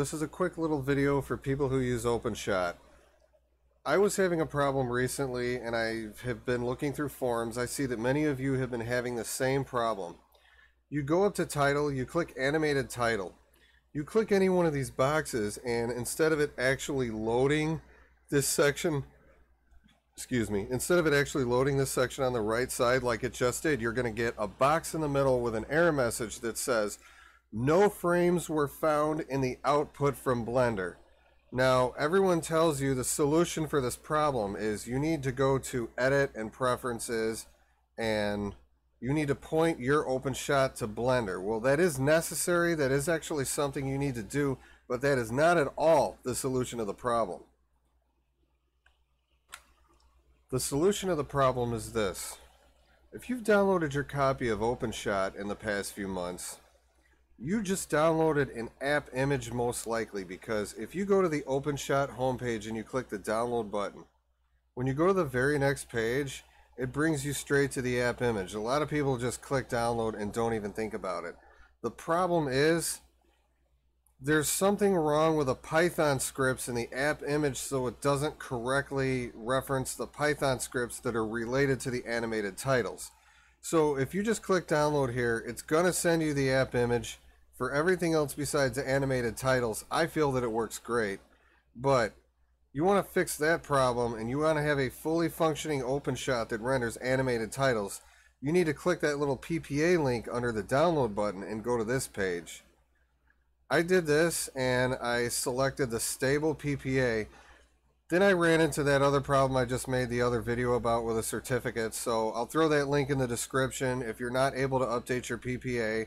this is a quick little video for people who use OpenShot. I was having a problem recently and I have been looking through forums. I see that many of you have been having the same problem. You go up to title, you click animated title. You click any one of these boxes and instead of it actually loading this section, excuse me, instead of it actually loading this section on the right side like it just did, you're going to get a box in the middle with an error message that says, no frames were found in the output from Blender. Now, everyone tells you the solution for this problem is you need to go to Edit and Preferences and you need to point your OpenShot to Blender. Well, that is necessary. That is actually something you need to do, but that is not at all the solution of the problem. The solution of the problem is this. If you've downloaded your copy of OpenShot in the past few months, you just downloaded an app image most likely because if you go to the OpenShot homepage and you click the download button, when you go to the very next page, it brings you straight to the app image. A lot of people just click download and don't even think about it. The problem is there's something wrong with the Python scripts in the app image so it doesn't correctly reference the Python scripts that are related to the animated titles. So if you just click download here, it's going to send you the app image for everything else besides the animated titles, I feel that it works great. But you want to fix that problem and you want to have a fully functioning OpenShot that renders animated titles, you need to click that little PPA link under the download button and go to this page. I did this and I selected the stable PPA. Then I ran into that other problem I just made the other video about with a certificate. So I'll throw that link in the description. If you're not able to update your PPA,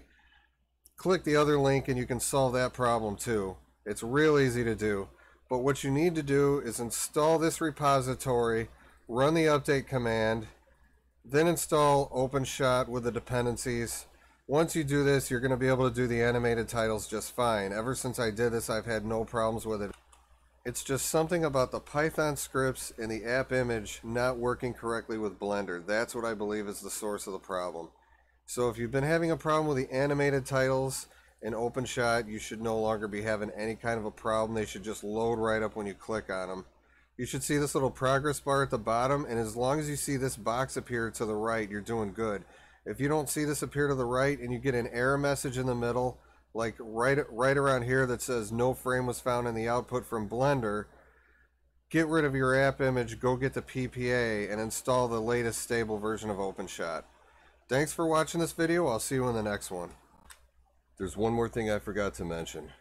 click the other link and you can solve that problem too. It's real easy to do. But what you need to do is install this repository, run the update command, then install OpenShot with the dependencies. Once you do this, you're going to be able to do the animated titles just fine. Ever since I did this, I've had no problems with it. It's just something about the Python scripts and the app image not working correctly with Blender. That's what I believe is the source of the problem. So if you've been having a problem with the animated titles in OpenShot, you should no longer be having any kind of a problem. They should just load right up when you click on them. You should see this little progress bar at the bottom, and as long as you see this box appear to the right, you're doing good. If you don't see this appear to the right and you get an error message in the middle, like right right around here that says no frame was found in the output from Blender, get rid of your app image, go get the PPA, and install the latest stable version of OpenShot. Thanks for watching this video. I'll see you in the next one. There's one more thing I forgot to mention.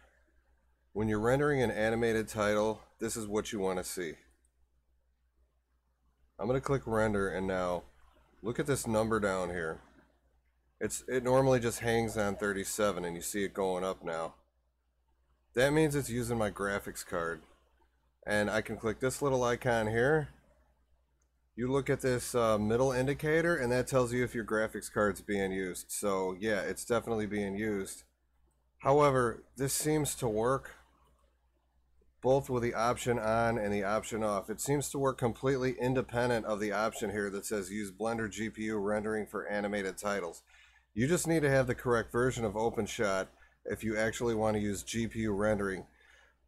When you're rendering an animated title, this is what you want to see. I'm going to click render and now look at this number down here. It's It normally just hangs on 37 and you see it going up now. That means it's using my graphics card. And I can click this little icon here you look at this uh, middle indicator and that tells you if your graphics card's being used. So yeah, it's definitely being used. However, this seems to work both with the option on and the option off. It seems to work completely independent of the option here that says use Blender GPU rendering for animated titles. You just need to have the correct version of OpenShot if you actually want to use GPU rendering.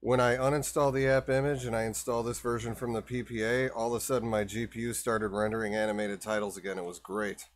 When I uninstall the app image and I install this version from the PPA, all of a sudden my GPU started rendering animated titles again. It was great.